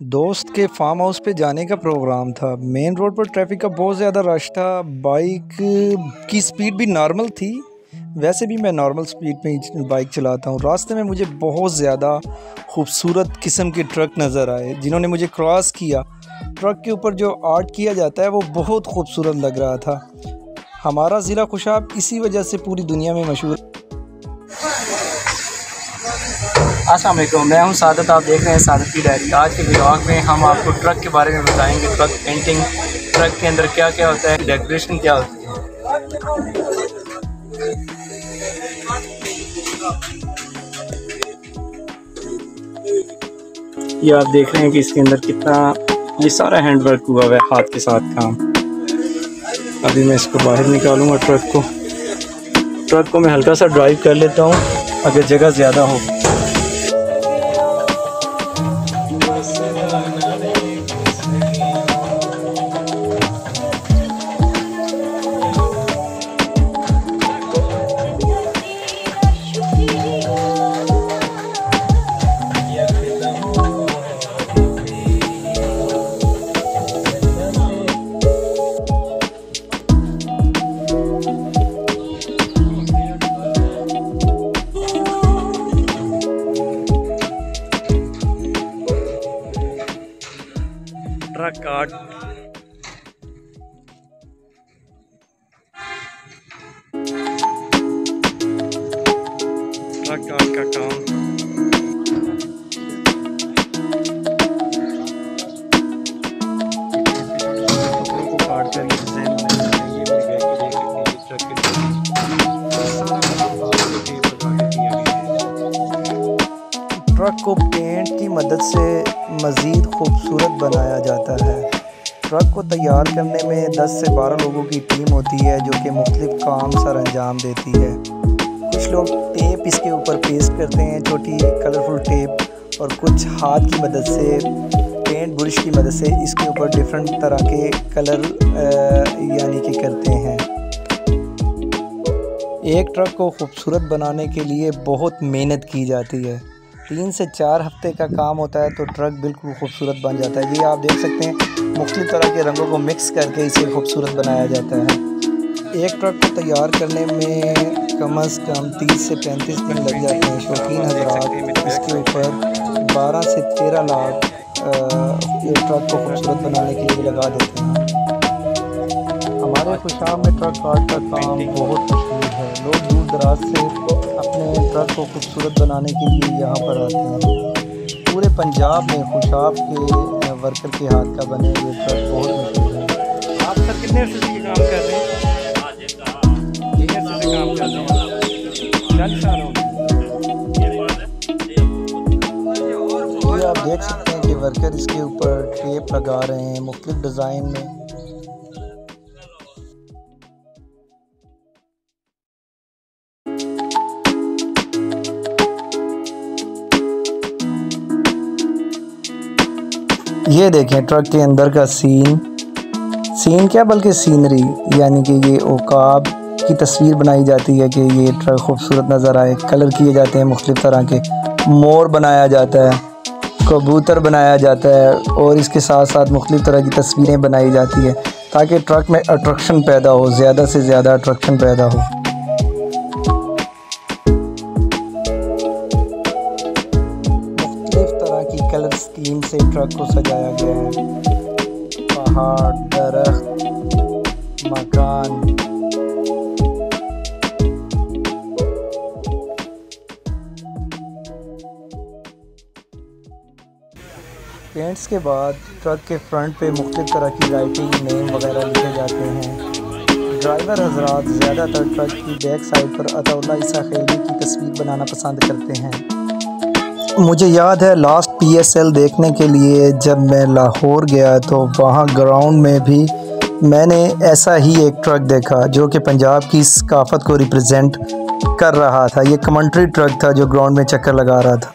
दोस्त के farm house पे जाने का प्रोग्राम था। मेन रोड पर ट्रैफ़िक का बहुत ज़्यादा रश था। बाइक की स्पीड भी नॉर्मल थी। वैसे भी मैं नॉर्मल स्पीड ही बाइक चलाता हूँ। रास्ते में मुझे बहुत ज़्यादा खूबसूरत किस्म के ट्रक नज़र आए, जिन्होंने मुझे क्रॉस किया। ट्रक के ऊपर जो आर्ट किया जाता है, वो बहुत खूबसूरत लग रहा था। हमारा ज़िला खुशाब इसी वजह से पूरी दुनिया में मशहूर वालेकुम मैं हूँ सादत, आप देख रहे हैं सादत की डायरी आज के ब्लॉग में हम आपको ट्रक के बारे में बताएँगे। ट्रक पेंटिंग ट्रक के अंदर क्या क्या होता है डेकोरेशन क्या होती है। ये आप देख रहे हैं कि इसके अंदर कितना, ये सारा हैंड वर्क हुआ हुआ है, हाथ के साथ काम। अभी मैं इसको बाहर निकालूँगा ट्रक को। ट्रक को मैं हल्का सा ड्राइव कर लेता हूँ, अगर जगह ज़्यादा हो। ट्रक आर्ट ट्रक आर्ट का काम कपड़ों को काट कर ये डिज़ाइन ट्रक को पेंट की मदद से मज़ीद खूबसूरत बनाया जाता है। ट्रक को तैयार करने में 10 से 12 लोगों की टीम होती है, जो कि मुख्तलिफ़ काम सर अंजाम देती है। कुछ लोग टेप इसके ऊपर पेस्ट करते हैं, छोटी कलरफुल टेप और कुछ हाथ की मदद से पेंट ब्रश की मदद से इसके ऊपर डिफरेंट तरह के कलर यानी कि करते हैं। एक ट्रक को खूबसूरत बनाने के लिए बहुत मेहनत की जाती है। तीन से चार हफ़्ते का काम होता है तो ट्रक बिल्कुल खूबसूरत बन जाता है। ये आप देख सकते हैं मुख्तलिफ़ तरह के रंगों को मिक्स करके इसे खूबसूरत बनाया जाता है। एक ट्रक को तैयार करने में कम अज़ कम तीस से पैंतीस दिन लग जाते हैं शौकीन हजरात इसके ऊपर बारह से तेरह लाख एक ट्रक को खूबसूरत बनाने के लिए लगा देते हैं। हमारे खुशाब में ट्रक आर्ट का काम बहुत है। लोग दूर दराज से अपने ट्रक को खूबसूरत बनाने के लिए यहाँ पर आते हैं। पूरे पंजाब में खुशाब के वर्कर के हाथ का बने हुए ट्रक बहुत मशहूर है। आप सर कितने अर्से से ये काम कर रहे हैं? एक अर्से से काम कर रहे हैं? साल हो आप देख सकते हैं कि वर्कर इसके ऊपर टेप लगा रहे हैं मुख्तलिफ़ डिज़ाइन में। ये देखें, ट्रक के अंदर का सीन सीन क्या, बल्कि सीनरी यानी कि ये ओकाब की तस्वीर बनाई जाती है कि ये ट्रक खूबसूरत नज़र आए कलर किए जाते हैं, मुख्तलिफ़ तरह के। मोर बनाया जाता है, कबूतर बनाया जाता है, और इसके साथ साथ मुख्तलिफ़ तरह की तस्वीरें बनाई जाती है, ताकि ट्रक में अट्रैक्शन पैदा हो, ज़्यादा से ज़्यादा अट्रैक्शन पैदा हो। स्कीम से ट्रक को सजाया गया है। पहाड़, दरख्त, मकान। पेंट्स के बाद ट्रक के फ्रंट पे मुख्तलिफ़ तरह की राइटिंग नेम वगैरह लिखे जाते हैं। ड्राइवर हजरात ज़्यादातर ट्रक की बैक साइड पर अतौला ईसा खेलने की तस्वीर बनाना पसंद करते हैं। मुझे याद है लास्ट पीएसएल देखने के लिए जब मैं लाहौर गया तो वहाँ ग्राउंड में भी मैंने ऐसा ही एक ट्रक देखा जो कि पंजाब की सकाफ़त को रिप्रेजेंट कर रहा था। ये कमेंट्री ट्रक था जो ग्राउंड में चक्कर लगा रहा था।